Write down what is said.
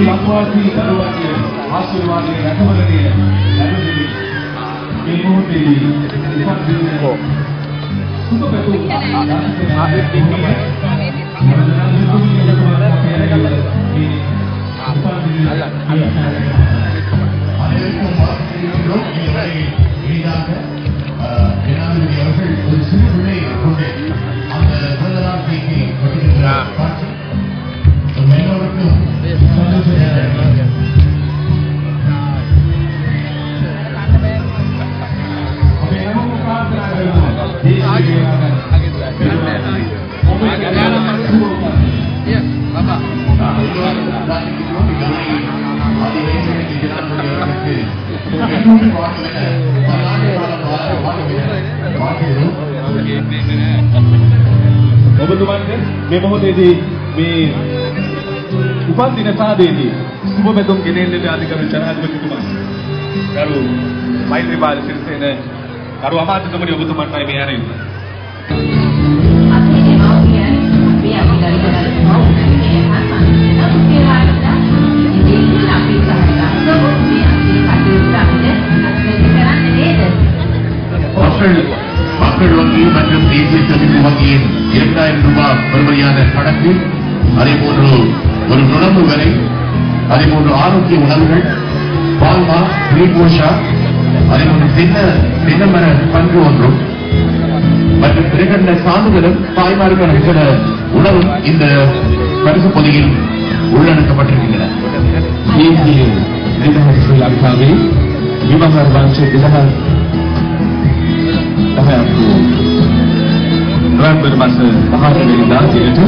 ಶ್ರೀ ಅಂಬಾಜಿ ತರುವಾಗೆ ಆಶೀರ್ವಾದಿ ನಟವರಿಗೆ ನಟದಲ್ಲಿ ಗೆಲ್ಲುವಂತೆ ஜனாதிபதி அவர்கள் ஒரு சிறு பிள்ளை ඔබතුමන්ට මේ මොහොතේදී මේ උපන් දින සාදයේදී සුබ පැතුම් ගෙනෙන්නට අධිකරු ජනාධිපතිතුමා ගරු මෛත්‍රීපාල සිරිසේන ගරු අමාත්‍යතුමනි ඔබතුමන්ටයි මේ ඇරෙන්නේ மக்கள் மக்கள் வங்கி மற்றும் தேசிய சேமிப்பு வங்கியின் இரண்டாயிரம் ரூபாய் பெருமையான கணக்கு அதே ஒரு நுழம்பு வரை அதே ஆரோக்கிய உணவுகள் பால்மா நீர்போஷா அதே சின்ன தினமர பங்கு ஒன்றும். மற்றும் திரைகண்ட சான்றுகளும் தாய்மார்களுக்கான சில உணவும் இந்த பரிசு பொதியில் உள்ளடக்கப்பட்டிருக்கின்றன. விவகார விவகாரம் Tuhan aku. Tuhan bermaksa Tuhan berlindah Dia itu